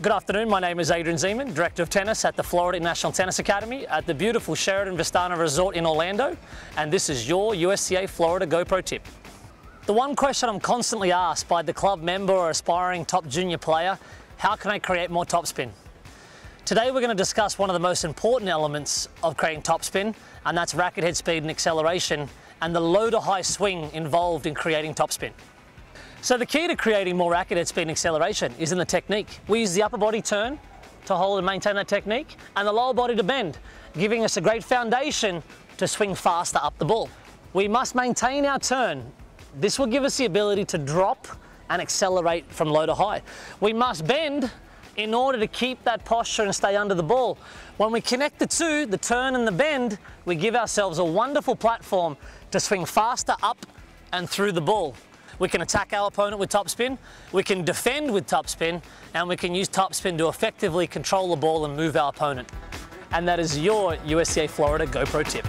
Good afternoon, my name is Adrian Zeman, Director of Tennis at the Florida National Tennis Academy at the beautiful Sheraton Vistana Resort in Orlando, and this is your USTA Florida Go Pro tip. The one question I'm constantly asked by the club member or aspiring top junior player, how can I create more topspin? Today we're going to discuss one of the most important elements of creating topspin, and that's racket head speed and acceleration, and the low to high swing involved in creating topspin. So the key to creating more racket head speed and acceleration is in the technique. We use the upper body turn to hold and maintain that technique and the lower body to bend, giving us a great foundation to swing faster up the ball. We must maintain our turn. This will give us the ability to drop and accelerate from low to high. We must bend in order to keep that posture and stay under the ball. When we connect the two, the turn and the bend, we give ourselves a wonderful platform to swing faster up and through the ball. We can attack our opponent with topspin, we can defend with topspin, and we can use topspin to effectively control the ball and move our opponent. And that is your USTA Florida Go Pro tip.